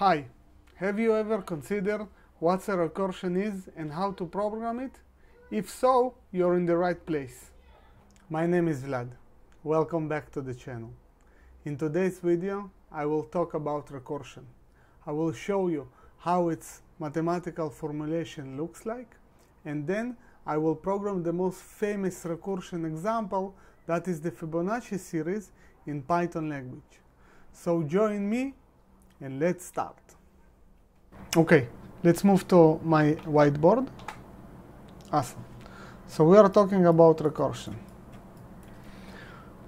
Hi, have you ever considered what a recursion is and how to program it? If so, you're in the right place. My name is Vlad. Welcome back to the channel. In today's video, I will talk about recursion. I will show you how its mathematical formulation looks like, and then I will program the most famous recursion example that is the Fibonacci series in Python language. So join me and let's start. Okay, let's move to my whiteboard. Awesome. So we are talking about recursion.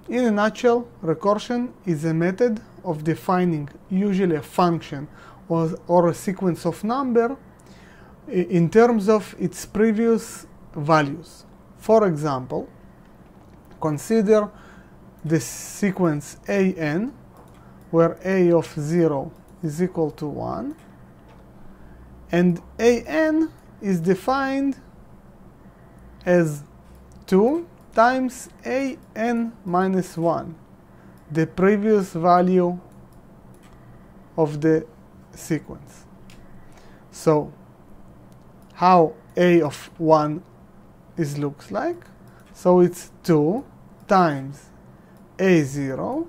In a nutshell, recursion is a method of defining usually a function or, or a sequence of number in terms of its previous values. For example, consider the sequence an where a of 0 is equal to 1 and an is defined as 2 times an minus 1, the previous value of the sequence. So how a of 1 is looks like? So it's 2 times a0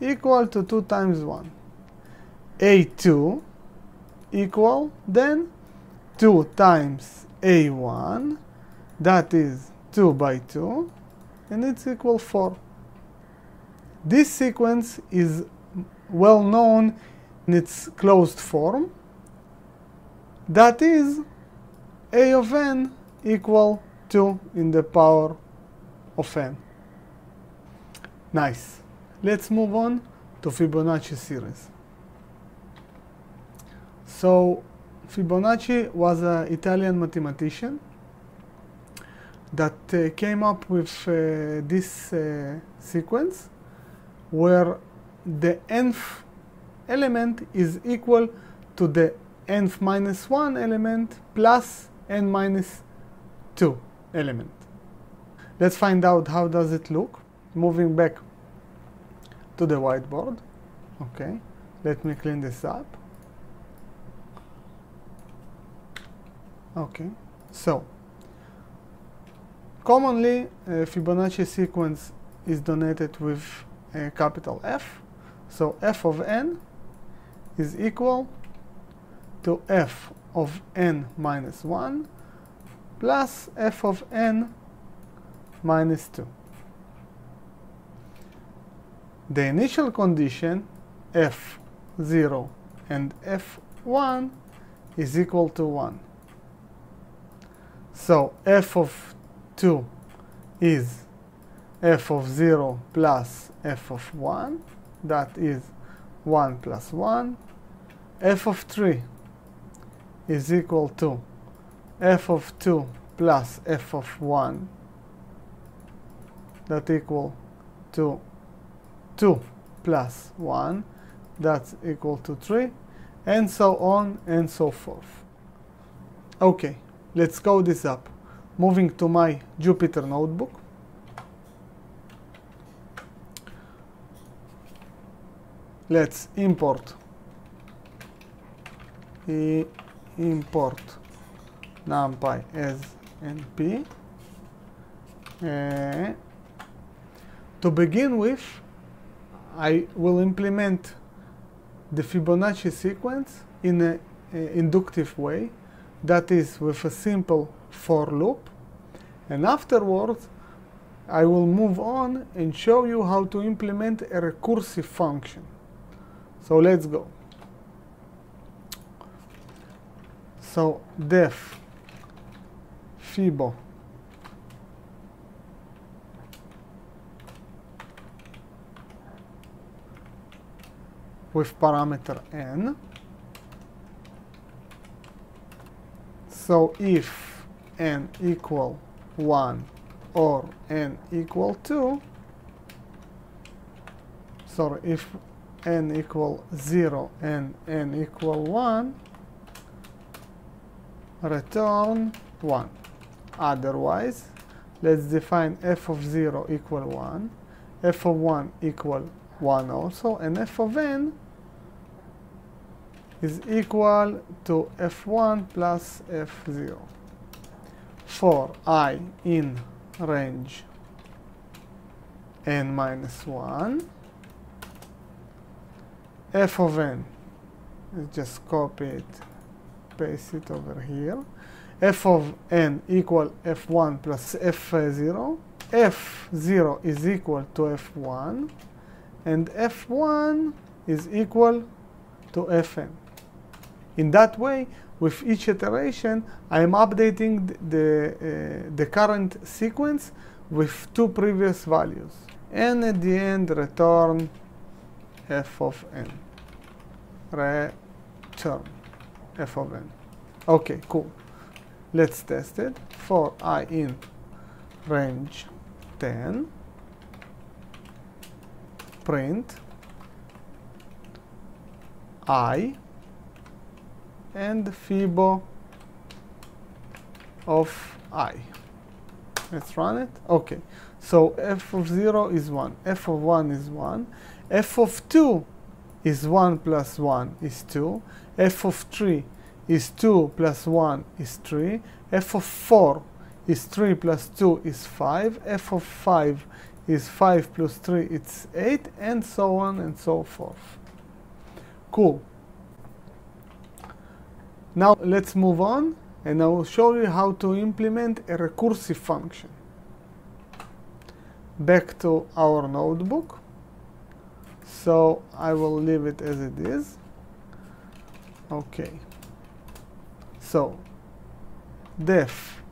equal to 2 times 1. A2 equal then 2 times a1 that is 2 by 2 and it's equal 4. This sequence is well known in its closed form that is a of n equal 2 in the power of n. Nice. Let's move on to Fibonacci series. So Fibonacci was an Italian mathematician that uh, came up with uh, this uh, sequence where the nth element is equal to the nth minus 1 element plus n minus 2 element. Let's find out how does it look. Moving back to the whiteboard. Okay, let me clean this up. Okay, so commonly a Fibonacci sequence is denoted with a capital F. So f of n is equal to f of n minus 1 plus f of n minus 2. The initial condition f0 and f1 is equal to 1. So f of 2 is f of 0 plus f of 1, that is 1 plus 1. f of 3 is equal to f of 2 plus f of 1, that equal to 2 plus 1, that's equal to 3, and so on and so forth. Okay, let's code this up. Moving to my Jupyter notebook. Let's import e import numpy as np. Uh, to begin with, I will implement the Fibonacci sequence in an inductive way, that is with a simple for loop. And afterwards, I will move on and show you how to implement a recursive function. So let's go. So def fibo with parameter n. So if n equal 1 or n equal 2, sorry, if n equal 0 and n equal 1, return 1. Otherwise, let's define f of 0 equal 1, f of 1 equal 1 also, and f of n is equal to f1 plus f0 for i in range n minus 1 f of n Let's just copy it paste it over here. F of n equal f1 plus f0 f0 is equal to f1 and f1 is equal to fn in that way with each iteration I am updating the, uh, the current sequence with two previous values. And at the end return f of n. Return f of n. Okay cool. Let's test it. For i in range 10 print i and fibo of i. Let's run it. Okay. So f of 0 is 1 f of 1 is 1 f of 2 is 1 plus 1 is 2 f of 3 is 2 plus 1 is 3 f of 4 is 3 plus 2 is 5 f of 5 is 5 plus 3 it's 8 and so on and so forth. Cool now let's move on and I will show you how to implement a recursive function. Back to our notebook. So I will leave it as it is. Okay. So def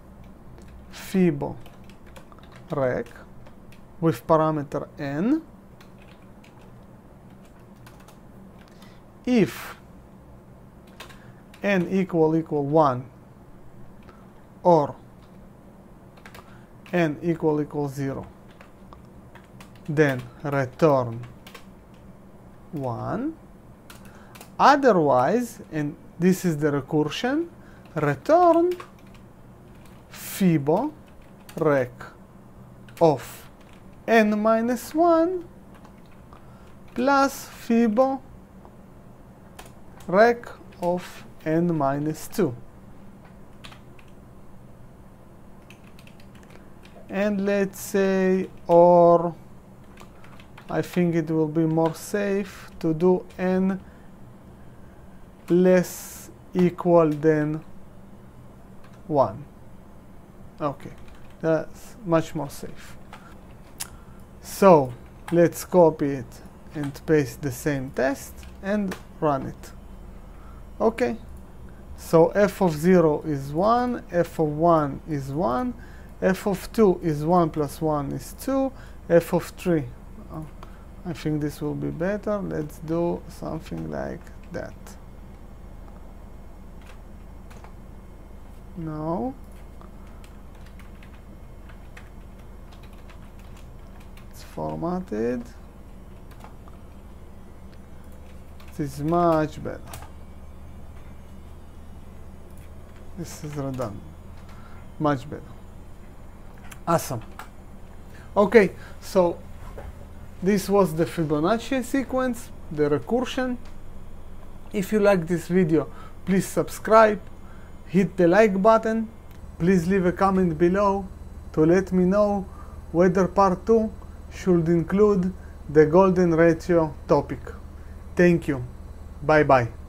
fibo rec with parameter n. If n equal equal 1 or n equal equal 0 then return 1 otherwise and this is the recursion return fibo rec of n minus 1 plus fibo rec of n minus 2 and let's say or I think it will be more safe to do n less equal than 1 okay that's much more safe. So let's copy it and paste the same test and run it. Okay so f of 0 is 1 f of 1 is 1 f of 2 is 1 plus 1 is 2 f of 3 I think this will be better. Let's do something like that. No. It's formatted. This is much better. This is redundant. Much better. Awesome. Okay, so this was the Fibonacci sequence, the recursion. If you like this video, please subscribe, hit the like button, please leave a comment below to let me know whether part 2 should include the golden ratio topic. Thank you. Bye bye.